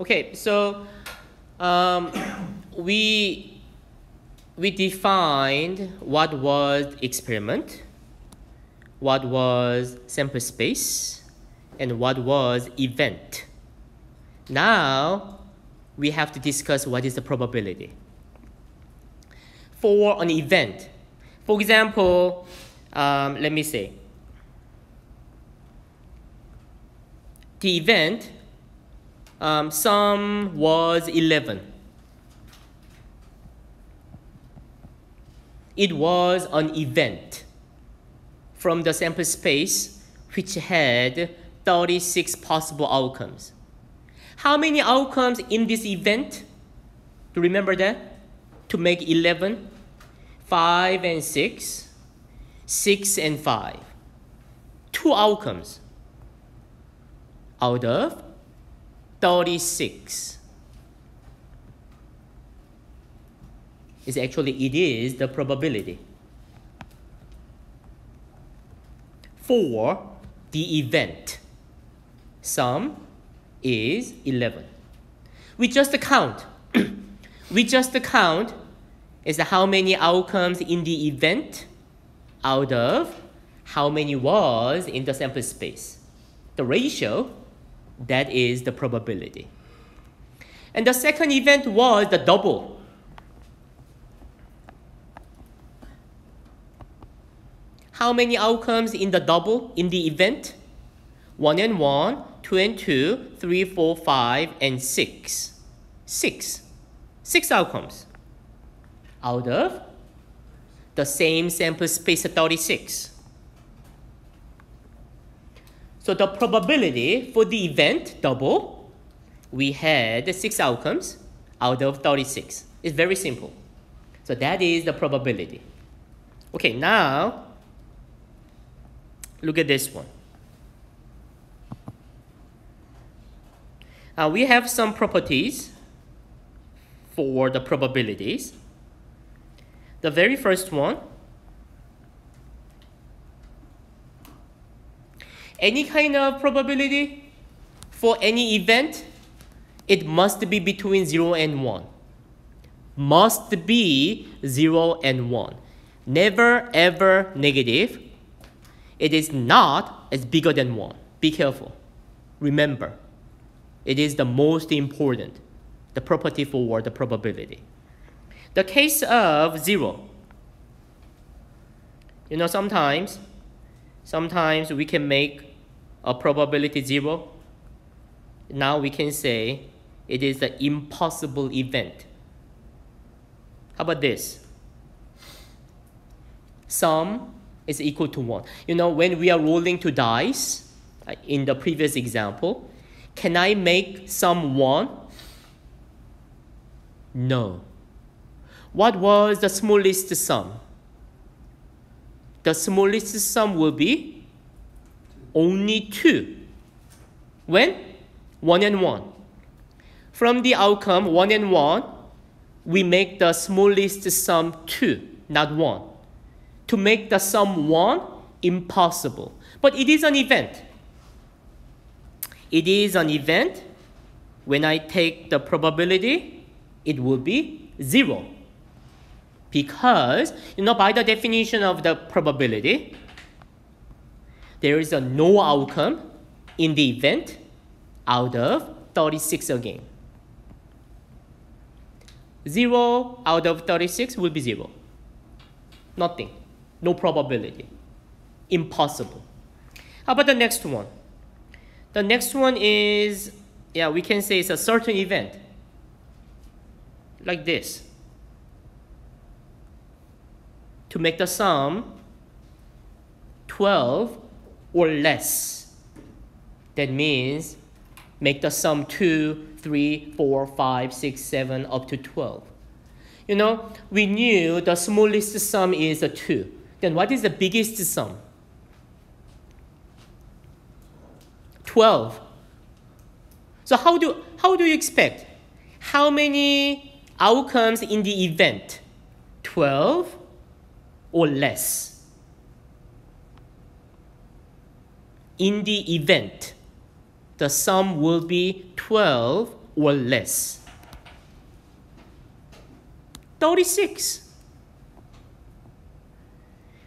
Okay, so um, we we defined what was experiment, what was sample space, and what was event. Now we have to discuss what is the probability. For an event, for example, um, let me say, the event um, sum was 11. It was an event from the sample space which had 36 possible outcomes. How many outcomes in this event? Do you remember that? To make 11? 5 and 6, 6 and 5. Two outcomes out of 36 is actually it is the probability. For the event sum is 11 we just count. We just count is how many outcomes in the event out of how many was in the sample space. The ratio that is the probability. And the second event was the double. How many outcomes in the double in the event? 1 and 1, 2 and 2, 3, 4, 5, and 6. 6. 6 outcomes out of the same sample space of 36. So the probability for the event double, we had six outcomes out of 36. It's very simple. So that is the probability. Okay, now look at this one. Now we have some properties for the probabilities. The very first one any kind of probability for any event, it must be between 0 and 1. Must be 0 and 1. Never ever negative. It is not as bigger than 1. Be careful. Remember, it is the most important, the property for the probability. The case of 0. You know, sometimes, sometimes we can make a probability zero, now we can say it is an impossible event. How about this? Sum is equal to 1. You know, when we are rolling two dice, uh, in the previous example, can I make sum 1? No. What was the smallest sum? The smallest sum will be only two. When? 1 and 1. From the outcome 1 and 1, we make the smallest sum 2, not 1. To make the sum 1, impossible. But it is an event. It is an event. When I take the probability, it will be 0. Because, you know, by the definition of the probability, there is a no outcome in the event out of 36 again. 0 out of 36 will be 0. Nothing. No probability. Impossible. How about the next one? The next one is, yeah, we can say it's a certain event. Like this. To make the sum 12 or less. That means make the sum 2, 3, 4, 5, 6, 7, up to 12. You know, we knew the smallest sum is a 2. Then what is the biggest sum? 12. So how do, how do you expect? How many outcomes in the event? 12 or less? In the event, the sum will be 12 or less. 36.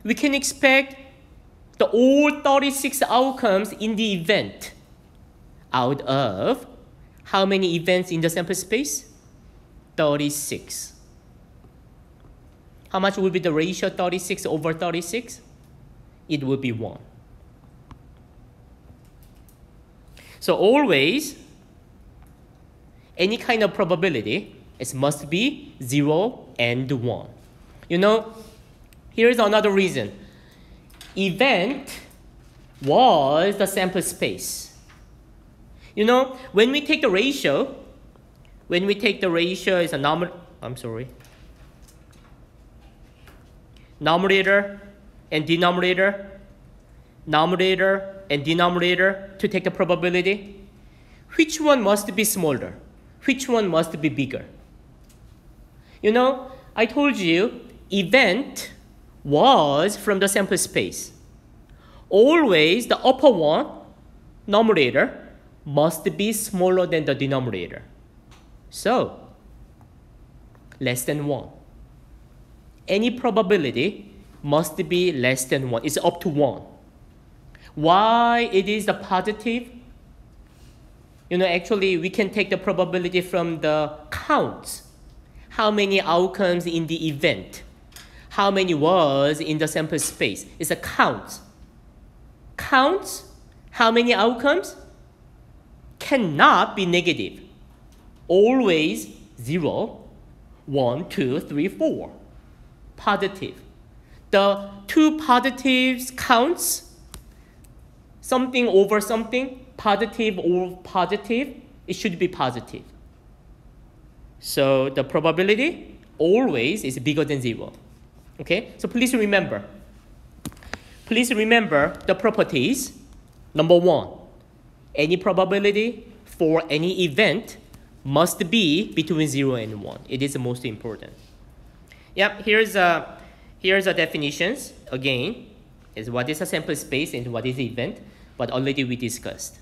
We can expect the all 36 outcomes in the event out of how many events in the sample space? 36. How much will be the ratio 36 over 36? It will be 1. So always, any kind of probability, it must be 0 and 1. You know, here's another reason. Event was the sample space. You know, when we take the ratio, when we take the ratio is a number, I'm sorry, numerator and denominator, numerator and denominator to take the probability, which one must be smaller? Which one must be bigger? You know, I told you event was from the sample space. Always the upper one, numerator, must be smaller than the denominator. So, less than 1 any probability must be less than 1. It's up to 1. Why it is a positive? You know, actually, we can take the probability from the counts. How many outcomes in the event? How many was in the sample space? It's a count. Counts, how many outcomes? Cannot be negative. Always 0, 1, 2, 3, 4 positive. The two positives counts something over something, positive or positive, it should be positive. So the probability always is bigger than zero. Okay, so please remember. Please remember the properties. Number one, any probability for any event must be between zero and one. It is the most important. Yep, here's a, here's a definitions again, is what is a sample space and what is the event, but already we discussed.